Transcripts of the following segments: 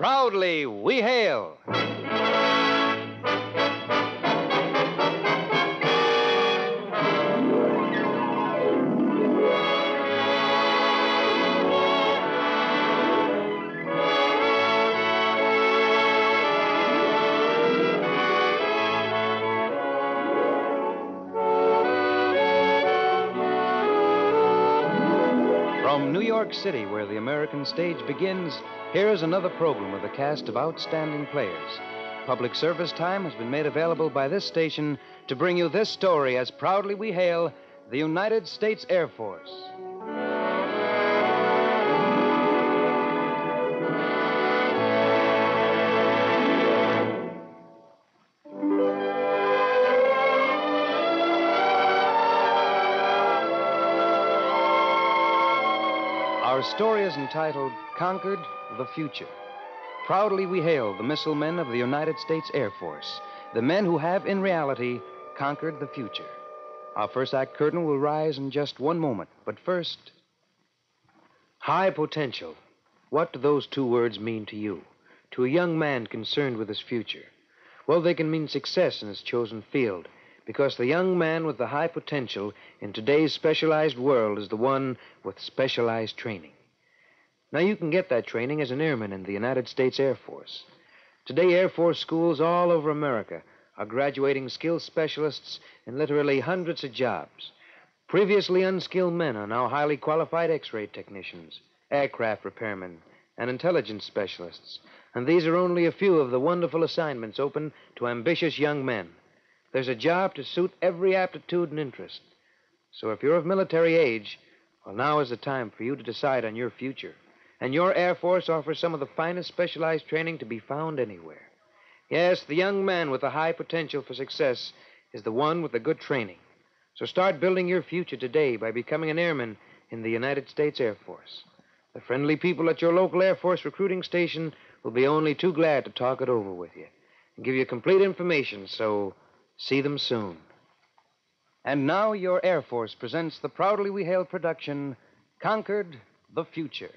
Proudly we hail. York City, where the American stage begins, here's another program with a cast of outstanding players. Public service time has been made available by this station to bring you this story as proudly we hail the United States Air Force. Our story is entitled Conquered the Future. Proudly we hail the missile men of the United States Air Force, the men who have, in reality, conquered the future. Our first act curtain will rise in just one moment, but first. High potential. What do those two words mean to you? To a young man concerned with his future? Well, they can mean success in his chosen field, because the young man with the high potential in today's specialized world is the one with specialized training. Now, you can get that training as an airman in the United States Air Force. Today, Air Force schools all over America are graduating skilled specialists in literally hundreds of jobs. Previously unskilled men are now highly qualified X ray technicians, aircraft repairmen, and intelligence specialists. And these are only a few of the wonderful assignments open to ambitious young men. There's a job to suit every aptitude and interest. So if you're of military age, well, now is the time for you to decide on your future. And your Air Force offers some of the finest specialized training to be found anywhere. Yes, the young man with the high potential for success is the one with the good training. So start building your future today by becoming an airman in the United States Air Force. The friendly people at your local Air Force recruiting station will be only too glad to talk it over with you and give you complete information, so see them soon. And now your Air Force presents the proudly we hail production, Conquered the Future.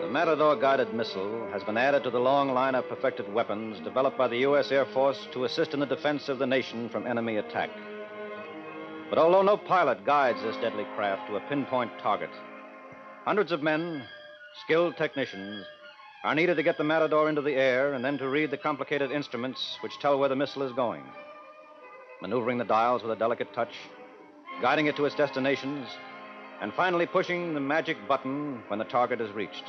The Matador guided missile has been added to the long line of perfected weapons developed by the U.S. Air Force to assist in the defense of the nation from enemy attack. But although no pilot guides this deadly craft to a pinpoint target, hundreds of men, skilled technicians, are needed to get the Matador into the air and then to read the complicated instruments which tell where the missile is going. Maneuvering the dials with a delicate touch, guiding it to its destinations, and finally pushing the magic button when the target is reached.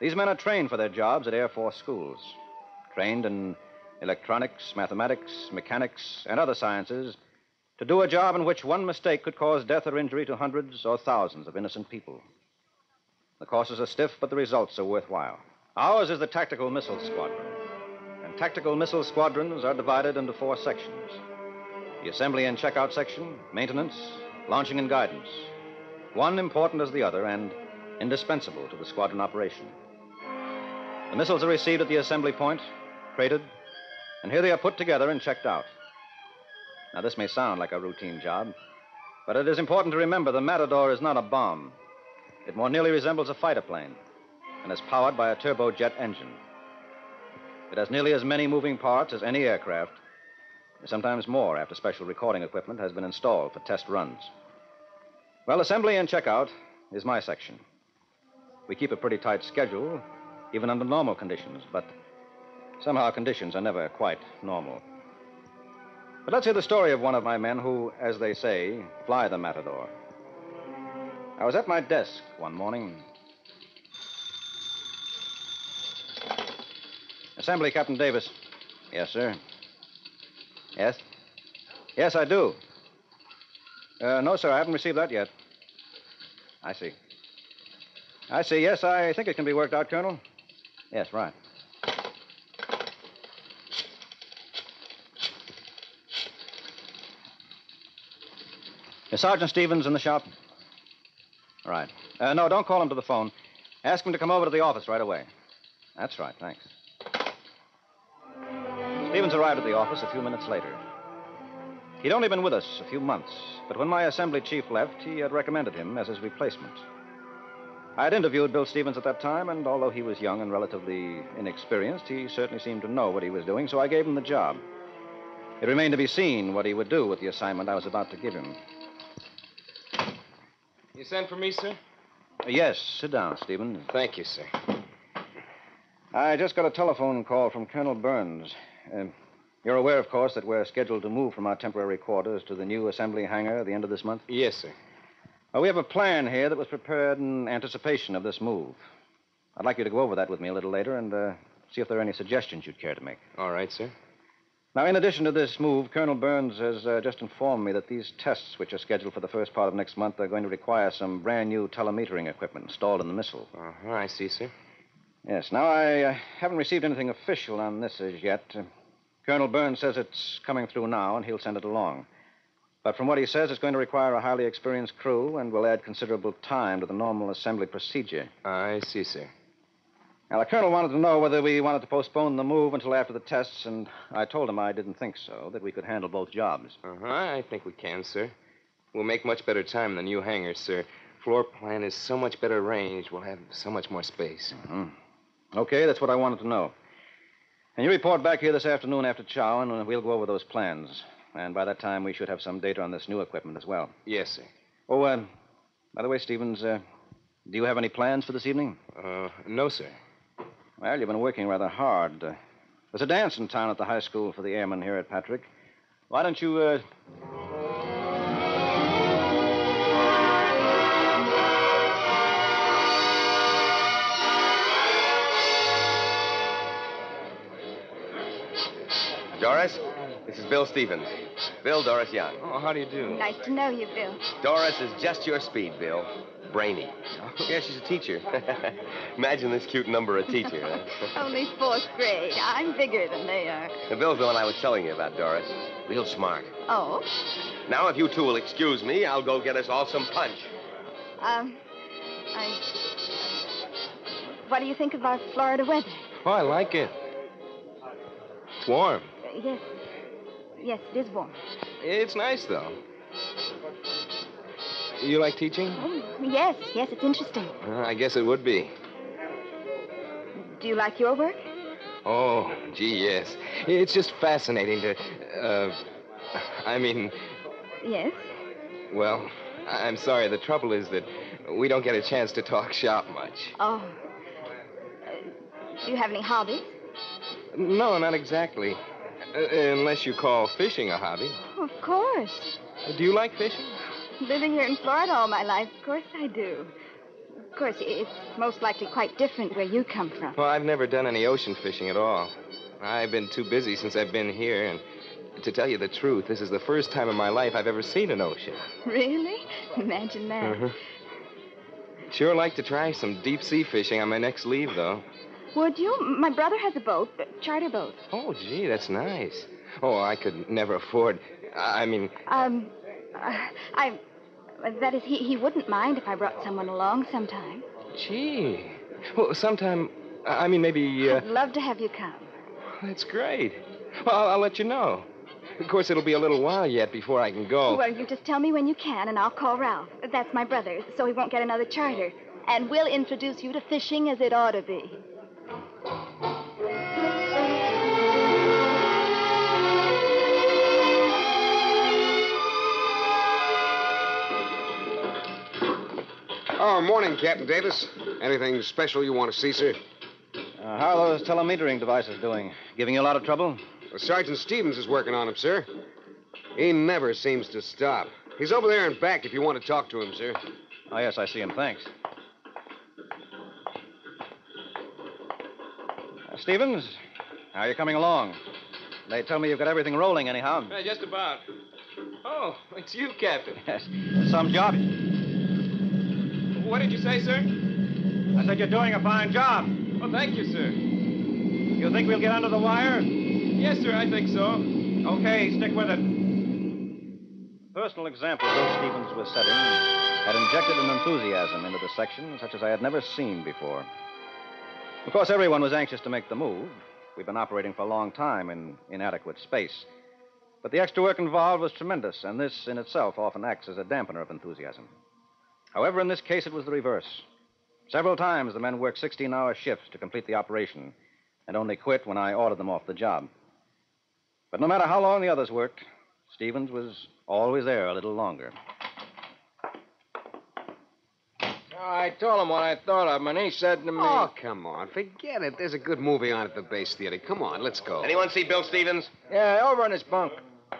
These men are trained for their jobs at Air Force schools, trained in electronics, mathematics, mechanics, and other sciences to do a job in which one mistake could cause death or injury to hundreds or thousands of innocent people. The courses are stiff, but the results are worthwhile. Ours is the Tactical Missile Squadron, and tactical missile squadrons are divided into four sections the assembly and checkout section, maintenance, launching and guidance. One important as the other and indispensable to the squadron operation. The missiles are received at the assembly point, crated, and here they are put together and checked out. Now, this may sound like a routine job, but it is important to remember the Matador is not a bomb. It more nearly resembles a fighter plane and is powered by a turbojet engine. It has nearly as many moving parts as any aircraft, sometimes more after special recording equipment has been installed for test runs. Well, assembly and checkout is my section. We keep a pretty tight schedule, even under normal conditions, but somehow conditions are never quite normal. But let's hear the story of one of my men who, as they say, fly the Matador. I was at my desk one morning. Assembly, Captain Davis. Yes, sir. Yes? Yes, I do. Uh, no, sir, I haven't received that yet. I see. I see. Yes, I think it can be worked out, Colonel. Yes, right. Is Sergeant Stevens in the shop? All right. Uh, no, don't call him to the phone. Ask him to come over to the office right away. That's right, thanks. Stevens arrived at the office a few minutes later. He'd only been with us a few months, but when my assembly chief left, he had recommended him as his replacement. I had interviewed Bill Stevens at that time, and although he was young and relatively inexperienced, he certainly seemed to know what he was doing, so I gave him the job. It remained to be seen what he would do with the assignment I was about to give him. You sent for me, sir? Yes, sit down, Stevens. Thank you, sir. I just got a telephone call from Colonel Burns. Uh, you're aware, of course, that we're scheduled to move from our temporary quarters to the new assembly hangar at the end of this month? Yes, sir. Well, we have a plan here that was prepared in anticipation of this move. I'd like you to go over that with me a little later and uh, see if there are any suggestions you'd care to make. All right, sir. Now, in addition to this move, Colonel Burns has uh, just informed me that these tests, which are scheduled for the first part of next month, are going to require some brand new telemetering equipment installed in the missile. Uh-huh, I see, sir. Yes. Now, I uh, haven't received anything official on this as yet. Uh, Colonel Burns says it's coming through now, and he'll send it along. But from what he says, it's going to require a highly experienced crew and will add considerable time to the normal assembly procedure. I see, sir. Now, the colonel wanted to know whether we wanted to postpone the move until after the tests, and I told him I didn't think so, that we could handle both jobs. Uh-huh, I think we can, sir. We'll make much better time than the new hangars, sir. Floor plan is so much better arranged. We'll have so much more space. Mm-hmm. Okay, that's what I wanted to know. And you report back here this afternoon after chow, and we'll go over those plans. And by that time, we should have some data on this new equipment as well. Yes, sir. Oh, uh, by the way, Stevens, uh, do you have any plans for this evening? Uh, no, sir. Well, you've been working rather hard. Uh, there's a dance in town at the high school for the airmen here at Patrick. Why don't you, uh... Doris, this is Bill Stevens. Bill, Doris Young. Oh, how do you do? Nice to know you, Bill. Doris is just your speed, Bill. Brainy. Yeah, she's a teacher. Imagine this cute number a teacher. Huh? Only fourth grade. I'm bigger than they are. The Bill's the one I was telling you about, Doris. Real smart. Oh? Now, if you two will excuse me, I'll go get us all some punch. Um, I. What do you think of our Florida weather? Oh, I like it. It's warm. Uh, yes. Yes, it is warm. It's nice, though. You like teaching? Oh, yes, yes, it's interesting. Uh, I guess it would be. Do you like your work? Oh, gee, yes. It's just fascinating to. Uh, I mean, Yes. well, I'm sorry. The trouble is that we don't get a chance to talk shop much. Oh. Uh, do you have any hobbies? No, not exactly. Uh, unless you call fishing a hobby. Of course. Do you like fishing? Living here in Florida all my life, of course I do. Of course, it's most likely quite different where you come from. Well, I've never done any ocean fishing at all. I've been too busy since I've been here, and to tell you the truth, this is the first time in my life I've ever seen an ocean. Really? Imagine that. Uh-huh. Sure like to try some deep sea fishing on my next leave, though. Would you? My brother has a boat, a charter boat. Oh, gee, that's nice. Oh, I could never afford. I mean, Um, uh, I. That is, he, he wouldn't mind if I brought someone along sometime. gee. Well, sometime. I mean, maybe. Uh, I'd love to have you come. that's great. Well, I'll, I'll let you know. Of course, it'll be a little while yet before I can go. Well, you just tell me when you can, and I'll call Ralph. That's my brother, so he won't get another charter. And we'll introduce you to fishing as it ought to be. Oh, morning, Captain Davis. Anything special you want to see, sir? Uh, how are those telemetering devices doing? Giving you a lot of trouble? Well, Sergeant Stevens is working on them, sir. He never seems to stop. He's over there and back if you want to talk to him, sir. Oh, yes, I see him. Thanks. Uh, Stevens, how are you coming along? They tell me you've got everything rolling, anyhow. Uh, just about. Oh, it's you, Captain. Yes. Some job. What did you say, sir? I said you're doing a fine job. Oh, thank you, sir. You think we'll get under the wire? Yes, sir, I think so. Okay, stick with it. The Personal example Bill Stevens was setting had injected an enthusiasm into the section such as I had never seen before. Of course, everyone was anxious to make the move. We've been operating for a long time in inadequate space. But the extra work involved was tremendous, and this in itself often acts as a dampener of enthusiasm. However, in this case, it was the reverse. Several times the men worked 16 hour shifts to complete the operation and only quit when I ordered them off the job. But no matter how long the others worked, Stevens was always there a little longer. Oh, I told him what I thought of him, and he said to me. Oh, come on. Forget it. There's a good movie on at the base theater. Come on, let's go. Anyone see Bill Stevens? Yeah, over in his bunk.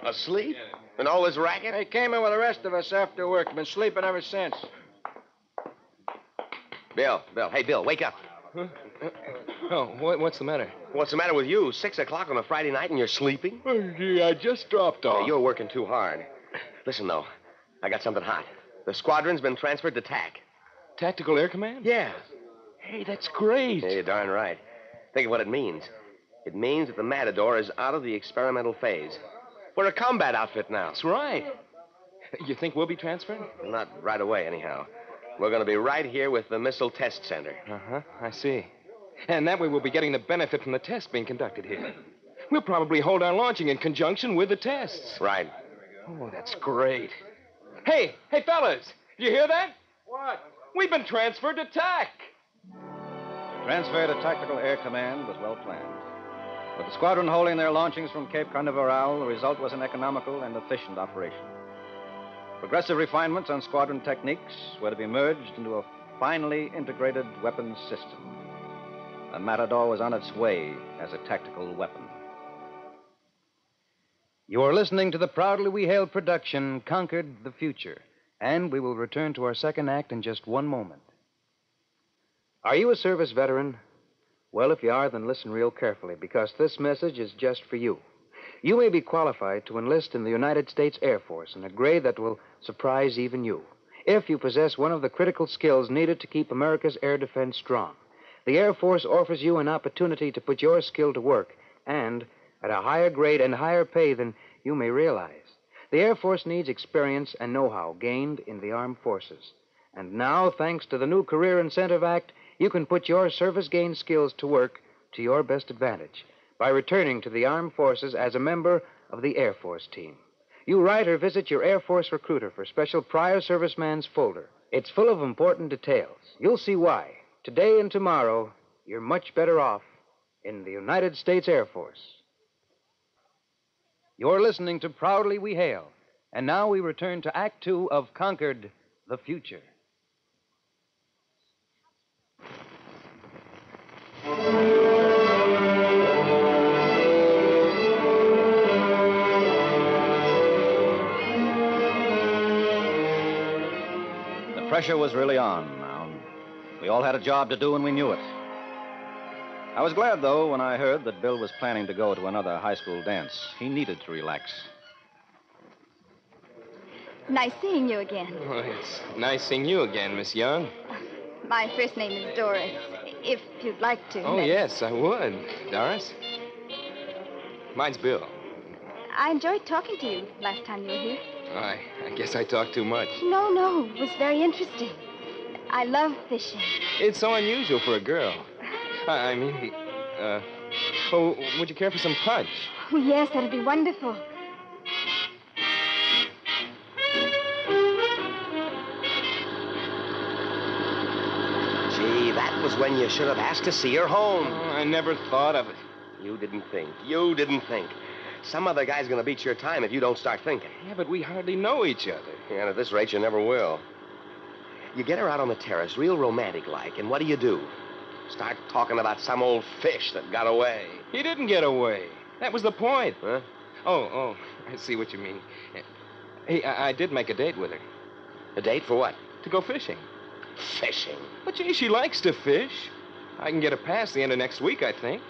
Asleep? And all this racket? He came in with the rest of us after work. Been sleeping ever since. Bill, Bill. Hey, Bill, wake up. Oh, what, what's the matter? What's the matter with you? Six o'clock on a Friday night and you're sleeping? Oh, gee, I just dropped Yeah, you're working too hard. Listen, though, I got something hot. The squadron's been transferred to TAC. Tactical Air Command? Yeah. Hey, that's great. Yeah, you're darn right. Think of what it means. It means that the Matador is out of the experimental phase. We're a combat outfit now. That's right. You think we'll be transferred? Not right away, anyhow. We're going to be right here with the Missile Test Center. Uh huh. I see. And that way we'll be getting the benefit from the tests being conducted here. We'll probably hold our launching in conjunction with the tests. Right. Oh, that's great. Hey, hey, fellas, you hear that? What? We've been transferred to TAC. Transfer to Tactical Air Command was well planned. With the squadron holding their launchings from Cape Canaveral, the result was an economical and efficient operation. Progressive refinements on squadron techniques were to be merged into a finely integrated weapons system. The Matador was on its way as a tactical weapon. You are listening to the proudly we hail production, Conquered the Future, and we will return to our second act in just one moment. Are you a service veteran? Well, if you are, then listen real carefully because this message is just for you. You may be qualified to enlist in the United States Air Force in a grade that will surprise even you if you possess one of the critical skills needed to keep America's air defense strong. The Air Force offers you an opportunity to put your skill to work and at a higher grade and higher pay than you may realize. The Air Force needs experience and know how gained in the armed forces. And now, thanks to the new Career Incentive Act, you can put your service gained skills to work to your best advantage by returning to the armed forces as a member of the Air Force team. You write or visit your Air Force recruiter for special prior serviceman's folder. It's full of important details. You'll see why. Today and tomorrow, you're much better off in the United States Air Force. You're listening to Proudly We Hail. And now we return to Act Two of Conquered the Future. Pressure was really on now. We all had a job to do, and we knew it. I was glad, though, when I heard that Bill was planning to go to another high school dance. He needed to relax. Nice seeing you again. Oh, it's nice seeing you again, Miss Young. My first name is Doris. If you'd like to. Oh, May- yes, I would. Doris? Mine's Bill. I enjoyed talking to you last time you were here. I, I guess I talk too much. No, no, it was very interesting. I love fishing. It's so unusual for a girl. I, I mean, uh, oh, would you care for some punch? Oh, yes, that'd be wonderful. Gee, that was when you should have asked to see her home. Oh, I never thought of it. You didn't think. You didn't think. Some other guy's going to beat your time if you don't start thinking. Yeah, but we hardly know each other. And at this rate, you never will. You get her out on the terrace, real romantic like, and what do you do? Start talking about some old fish that got away. He didn't get away. That was the point. Huh? Oh, oh, I see what you mean. Hey, I, I did make a date with her A date for what? to go fishing. Fishing. But gee, she likes to fish. I can get a pass the end of next week, I think.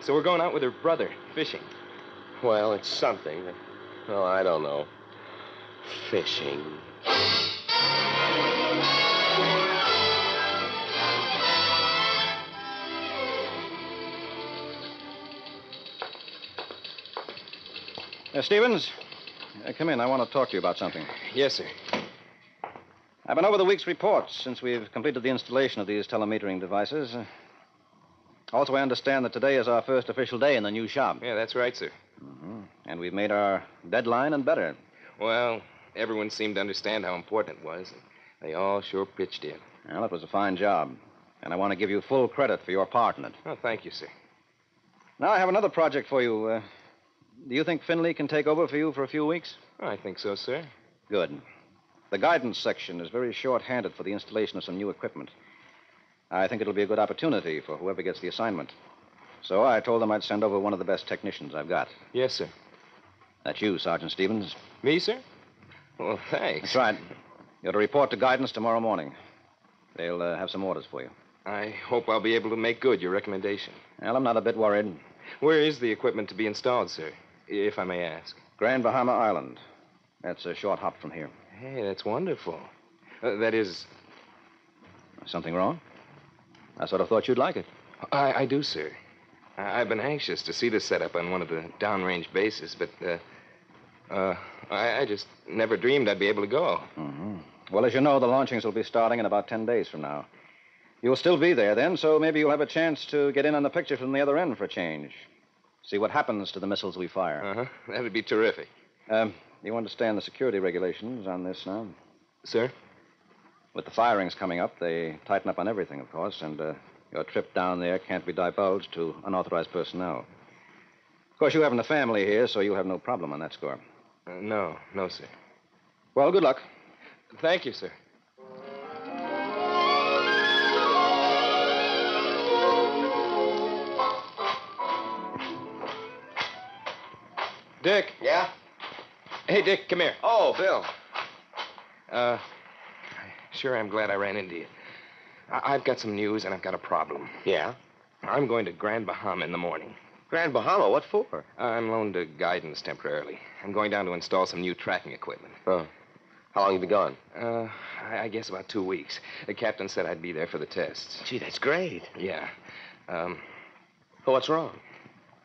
So we're going out with her brother fishing. Well, it's something. but- Oh, I don't know. Fishing. Uh, Stevens, uh, come in. I want to talk to you about something. Yes, sir. I've been over the week's reports since we've completed the installation of these telemetering devices. Also, I understand that today is our first official day in the new shop. Yeah, that's right, sir. And we've made our deadline and better. Well, everyone seemed to understand how important it was. And they all sure pitched in. Well, it was a fine job. And I want to give you full credit for your part in it. Oh, thank you, sir. Now, I have another project for you. Uh, do you think Finley can take over for you for a few weeks? Oh, I think so, sir. Good. The guidance section is very short handed for the installation of some new equipment. I think it'll be a good opportunity for whoever gets the assignment. So I told them I'd send over one of the best technicians I've got. Yes, sir. That's you, Sergeant Stevens. Me, sir? Well, thanks. That's right. You're to report to guidance tomorrow morning. They'll uh, have some orders for you. I hope I'll be able to make good your recommendation. Well, I'm not a bit worried. Where is the equipment to be installed, sir? If I may ask. Grand Bahama Island. That's a short hop from here. Hey, that's wonderful. Uh, that is, Something wrong? I sort of thought you'd like it. I, I do, sir. I, I've been anxious to see this set up on one of the downrange bases, but uh, uh, I, I just never dreamed I'd be able to go. Mm-hmm. Well, as you know, the launchings will be starting in about 10 days from now. You'll still be there then, so maybe you'll have a chance to get in on the picture from the other end for a change. See what happens to the missiles we fire. Uh huh. That'd be terrific. Um, you understand the security regulations on this now? Sir? With the firings coming up, they tighten up on everything, of course, and uh, your trip down there can't be divulged to unauthorized personnel. Of course, you haven't a family here, so you'll have no problem on that score. Uh, no, no, sir. Well, good luck. Thank you, sir. Dick. Yeah? Hey, Dick, come here. Oh, Bill. Uh, sure, I'm glad I ran into you. I- I've got some news and I've got a problem. Yeah? I'm going to Grand Bahama in the morning. Grand Bahama, what for? I'm loaned to guidance temporarily. I'm going down to install some new tracking equipment. Oh. How long have you been gone? Uh, I, I guess about two weeks. The captain said I'd be there for the tests. Gee, that's great. Yeah. Um, Well, what's wrong?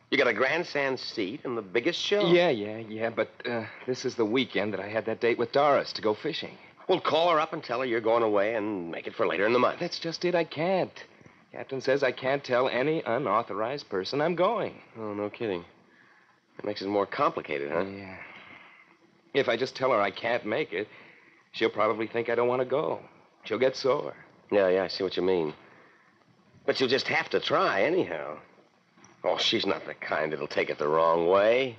You got a grandstand seat and the biggest show. yeah, yeah, yeah, but uh, this is the weekend that I had that date with Doris to go fishing. Well, call her up and tell her you're going away and make it for later in the month. That's just it. I can't. Captain says I can't tell any unauthorized person I'm going. Oh, no kidding. That makes it more complicated, huh? Yeah. If I just tell her I can't make it, she'll probably think I don't want to go. She'll get sore. Yeah, yeah, I see what you mean. But you'll just have to try anyhow. Oh, she's not the kind that'll take it the wrong way.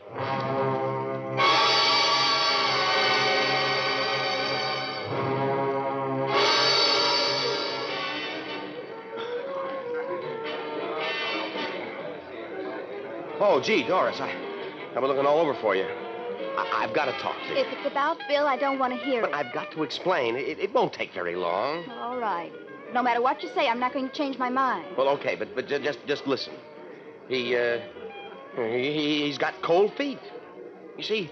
Oh, gee, Doris, I, I've been looking all over for you. I, I've got to talk to you. If it's about Bill, I don't want to hear But it. I've got to explain. It, it won't take very long. All right. No matter what you say, I'm not going to change my mind. Well, okay, but but ju- just just listen. He uh, he, he's got cold feet. You see,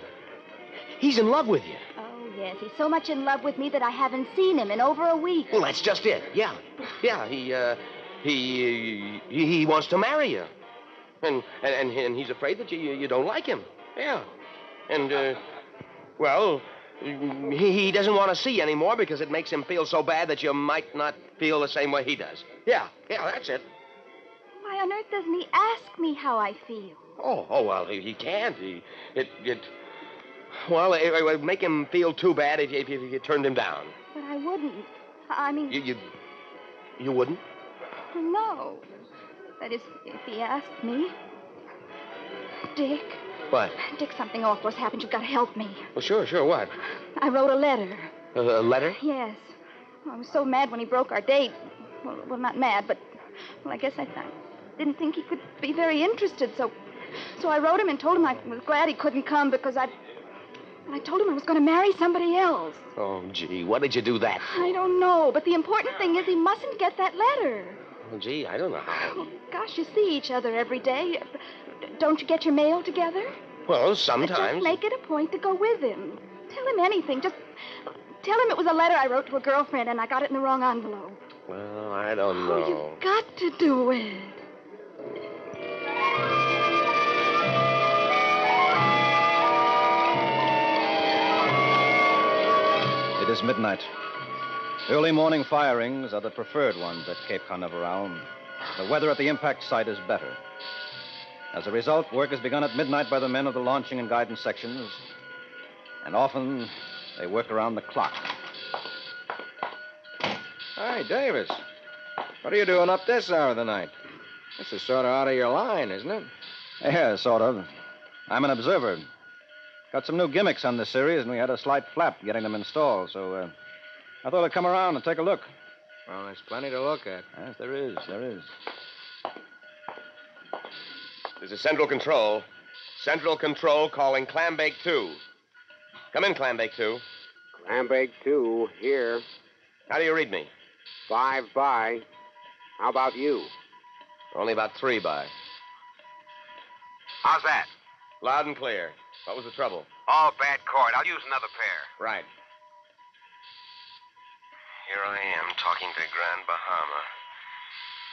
he's in love with you. Oh, yes. He's so much in love with me that I haven't seen him in over a week. Well, that's just it. Yeah, yeah. He uh, he he, he wants to marry you, and and and he's afraid that you you don't like him. Yeah, and uh, well. He, he doesn't want to see you anymore because it makes him feel so bad that you might not feel the same way he does. Yeah, yeah, that's it. Why on earth doesn't he ask me how I feel? Oh, oh well, he, he can't. He, it, it. Well, it, it would make him feel too bad if, if, if you turned him down. But I wouldn't. I mean, You, you, you wouldn't? no. That is, if he asked me. Dick, What? Dick, something awful has happened. You've got to help me. Well, sure, sure. What? I wrote a letter. A, a letter? Yes. I was so mad when he broke our date. Well, well not mad, but well, I guess I, I didn't think he could be very interested. So, so I wrote him and told him I was glad he couldn't come because I. I told him I was going to marry somebody else. Oh, gee, what did you do that? I don't know, but the important thing is he mustn't get that letter. Oh, gee, I don't know how. Oh, gosh, you see each other every day. Don't you get your mail together? Well, Just sometimes. make it a point to go with him. Tell him anything. Just tell him it was a letter I wrote to a girlfriend and I got it in the wrong envelope. Well, I don't Oh, know. you've got to do it. It is midnight. Early morning firings are the preferred ones at Cape Canaveral. The weather at the impact site is better. As a result, work is begun at midnight by the men of the launching and guidance sections, and often they work around the clock. Hi, Davis. What are you doing up this hour of the night? This is sort of out of your line, isn't it? Yeah, sort of. I'm an observer. Got some new gimmicks on the series, and we had a slight flap getting them installed, so uh, I thought I'd come around and take a look. Well, there's plenty to look at. Yes, there is, there is. This is Central Control. Central Control calling Clambake 2. Come in, Clambake 2. Clambake 2, here. How do you read me? Five by. How about you? Only about three by. How's that? Loud and clear. What was the trouble? All bad cord. I'll use another pair. Right. Here I am talking to Grand Bahama.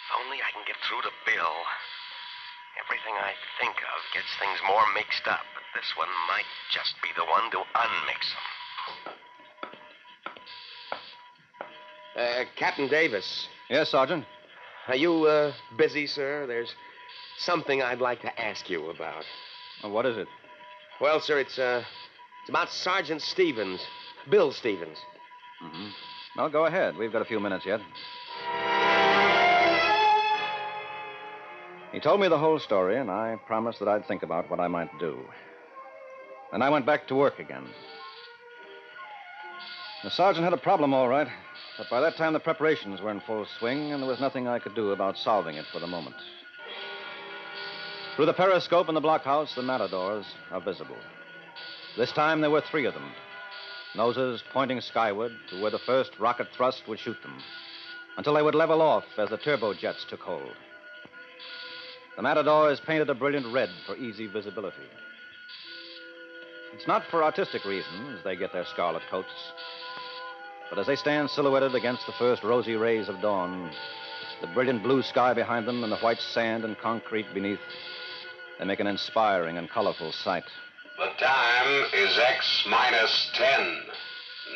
If only I can get through to Bill. Everything I think of gets things more mixed up, but this one might just be the one to unmix them. Uh, Captain Davis. Yes, Sergeant. Are you uh, busy, sir? There's something I'd like to ask you about. Uh, what is it? Well, sir, it's uh, it's about Sergeant Stevens, Bill Stevens. Mm-hmm. Well, go ahead. We've got a few minutes yet. He told me the whole story, and I promised that I'd think about what I might do. And I went back to work again. The sergeant had a problem, all right, but by that time the preparations were in full swing, and there was nothing I could do about solving it for the moment. Through the periscope in the blockhouse, the matadors are visible. This time there were three of them, noses pointing skyward to where the first rocket thrust would shoot them, until they would level off as the turbojets took hold. The Matador is painted a brilliant red for easy visibility. It's not for artistic reasons they get their scarlet coats, but as they stand silhouetted against the first rosy rays of dawn, the brilliant blue sky behind them and the white sand and concrete beneath, they make an inspiring and colorful sight. The time is X minus 10,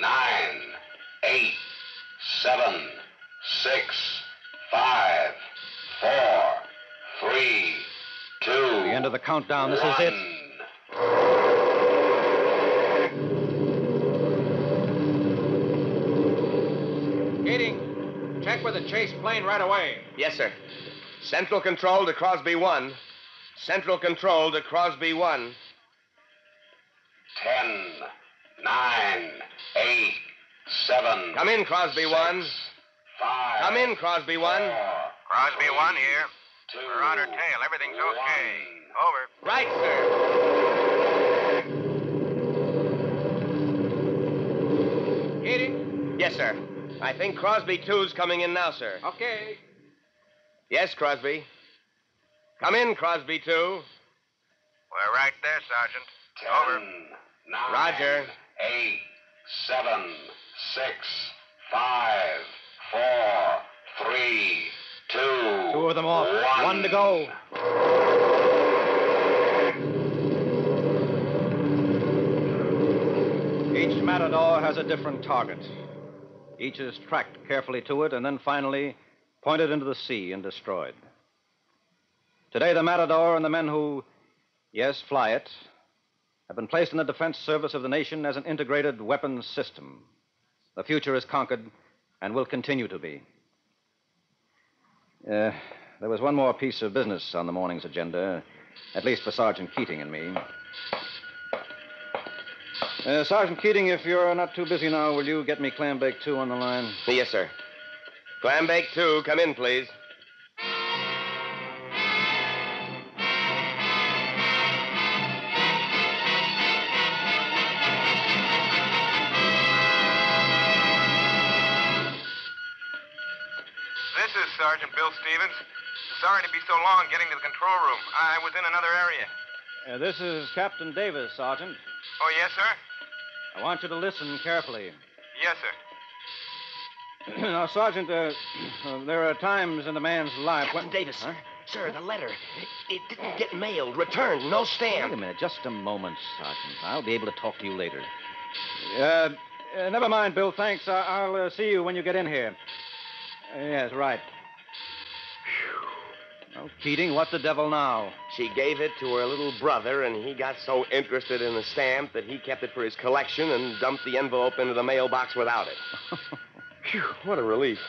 9, 8, 7, 6, 5, 4, Three, two. The end of the countdown. This one. is it. Keating, check with the chase plane right away. Yes, sir. Central Control to Crosby 1. Central Control to Crosby 1. Ten, nine, eight, seven. Come in, Crosby six, 1. Five. Come in, Crosby 1. Crosby three, 1 here. two, We're on her tail. Everything's okay. Over. Right, sir. Keating? Yes, sir. I think Crosby two's coming in now, sir. Okay. Yes, Crosby. Come in, Crosby 2. We're right there, Sergeant. Ten, Over. nine, Roger. Eight, seven, six, five, four, three, two. Two of them off. One, One to go. Each matador has a different target. Each is tracked carefully to it and then finally pointed into the sea and destroyed. Today, the matador and the men who, yes, fly it, have been placed in the defense service of the nation as an integrated weapons system. The future is conquered and will continue to be. Uh, there was one more piece of business on the morning's agenda, at least for Sergeant Keating and me. Uh, Sergeant Keating, if you're not too busy now, will you get me Clambake 2 on the line? Yes, sir. Clambake 2, come in, please. Sergeant Bill Stevens. Sorry to be so long getting to the control room. I was in another area. Uh, this is Captain Davis, Sergeant. Oh, yes, sir? I want you to listen carefully. Yes, sir. now, Sergeant, uh, uh, there are times in a man's life Captain when. Davis. Huh? Sir, the letter. It, it didn't get mailed. Returned. No stamp. Wait a minute, just a moment, Sergeant. I'll be able to talk to you later. Uh, uh never mind, Bill. Thanks. I- I'll uh, see you when you get in here. Uh, yes, right. Oh, Keating, what the devil now? She gave it to her little brother, and he got so interested in the stamp that he kept it for his collection and dumped the envelope into the mailbox without it. Phew, what a relief.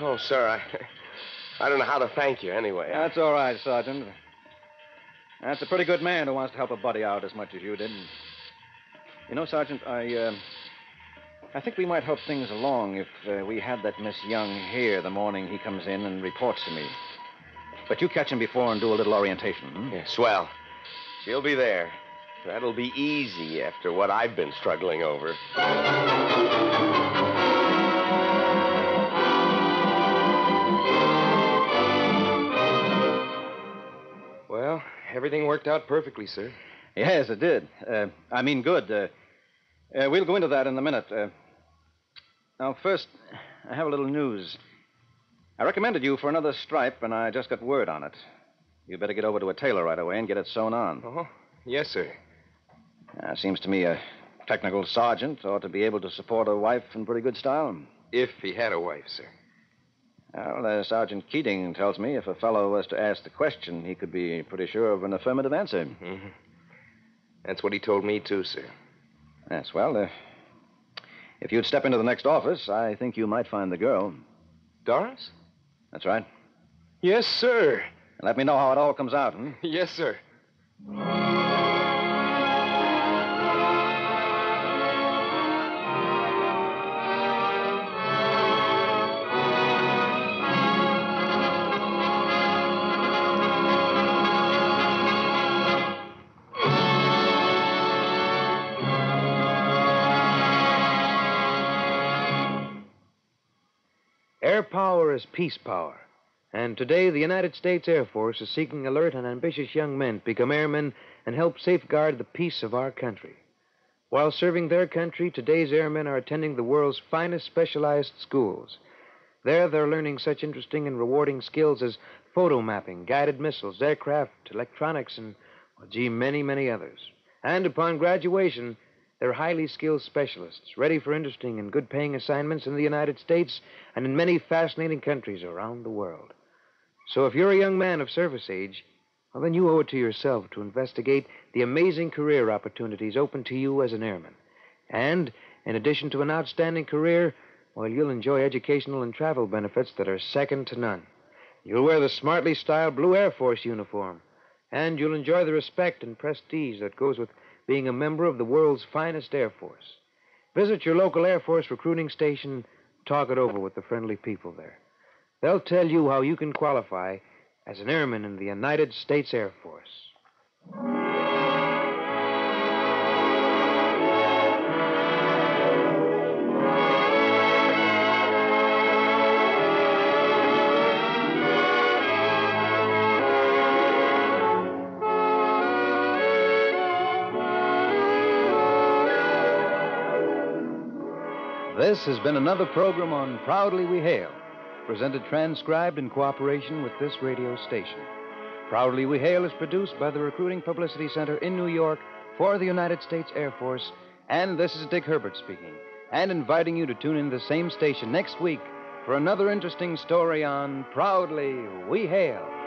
Oh, sir, I, I don't know how to thank you anyway. That's all right, Sergeant. That's a pretty good man who wants to help a buddy out as much as you did. You know, Sergeant, I, uh, I think we might help things along if uh, we had that Miss Young here the morning he comes in and reports to me. But you catch him before and do a little orientation. Hmm? Yeah, swell. She'll be there. That'll be easy after what I've been struggling over. Well, everything worked out perfectly, sir. Yes, it did. Uh, I mean, good. Uh, uh, we'll go into that in a minute. Uh, now, first, I have a little news. I recommended you for another stripe, and I just got word on it. You better get over to a tailor right away and get it sewn on. Oh, yes, sir. Uh, seems to me a technical sergeant ought to be able to support a wife in pretty good style. If he had a wife, sir. Well, uh, Sergeant Keating tells me if a fellow was to ask the question, he could be pretty sure of an affirmative answer. Mm-hmm. That's what he told me, too, sir. Yes, well, uh, if you'd step into the next office, I think you might find the girl. Doris? That's right. Yes, sir. Let me know how it all comes out, hmm? Yes, sir. Power is peace power. And today, the United States Air Force is seeking alert and ambitious young men to become airmen and help safeguard the peace of our country. While serving their country, today's airmen are attending the world's finest specialized schools. There, they're learning such interesting and rewarding skills as photo mapping, guided missiles, aircraft, electronics, and, well, gee, many, many others. And upon graduation, they're highly skilled specialists, ready for interesting and good paying assignments in the United States and in many fascinating countries around the world. So if you're a young man of service age, well, then you owe it to yourself to investigate the amazing career opportunities open to you as an airman. And in addition to an outstanding career, well, you'll enjoy educational and travel benefits that are second to none. You'll wear the smartly styled blue Air Force uniform, and you'll enjoy the respect and prestige that goes with being a member of the world's finest Air Force. Visit your local Air Force recruiting station, talk it over with the friendly people there. They'll tell you how you can qualify as an airman in the United States Air Force. This has been another program on Proudly We Hail, presented transcribed in cooperation with this radio station. Proudly We Hail is produced by the Recruiting Publicity Center in New York for the United States Air Force, and this is Dick Herbert speaking, and inviting you to tune in the same station next week for another interesting story on Proudly We Hail.